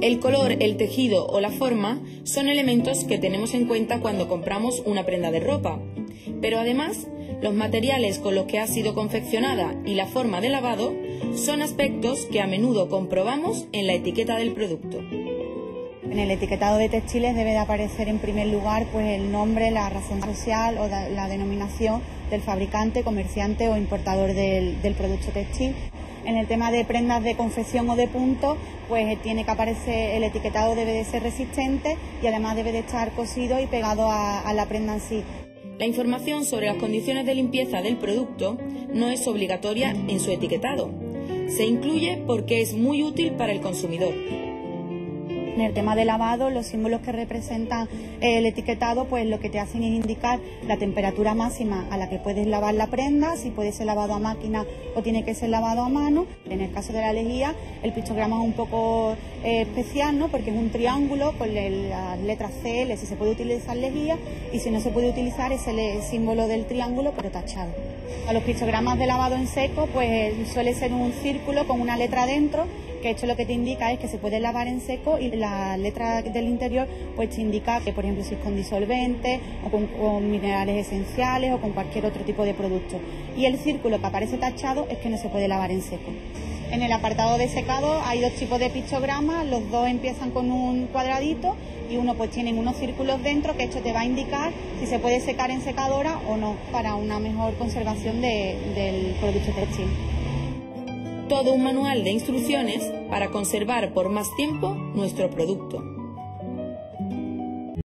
El color, el tejido o la forma son elementos que tenemos en cuenta cuando compramos una prenda de ropa. Pero además, los materiales con los que ha sido confeccionada y la forma de lavado son aspectos que a menudo comprobamos en la etiqueta del producto. En el etiquetado de textiles debe de aparecer en primer lugar pues el nombre, la razón social o la denominación del fabricante, comerciante o importador del, del producto textil. En el tema de prendas de confección o de punto, pues tiene que aparecer, el etiquetado debe de ser resistente y además debe de estar cosido y pegado a, la prenda en sí. La información sobre las condiciones de limpieza del producto no es obligatoria en su etiquetado. Se incluye porque es muy útil para el consumidor. En el tema de lavado, los símbolos que representan el etiquetado, pues lo que te hacen es indicar la temperatura máxima a la que puedes lavar la prenda, si puede ser lavado a máquina o tiene que ser lavado a mano. En el caso de la lejía, el pictograma es un poco eh, especial, ¿no? Porque es un triángulo con las letras CL, si se puede utilizar lejía, y si no se puede utilizar es el símbolo del triángulo, pero tachado. A los pictogramas de lavado en seco, pues suele ser un círculo con una letra dentro que esto lo que te indica es que se puede lavar en seco y la letra del interior pues te indica que por ejemplo si es con disolvente o con, minerales esenciales o con cualquier otro tipo de producto. Y el círculo que aparece tachado es que no se puede lavar en seco. En el apartado de secado hay dos tipos de pictogramas, los dos empiezan con un cuadradito y uno pues tienen unos círculos dentro que esto te va a indicar si se puede secar en secadora o no para una mejor conservación del producto textil todo un manual de instrucciones para conservar por más tiempo nuestro producto.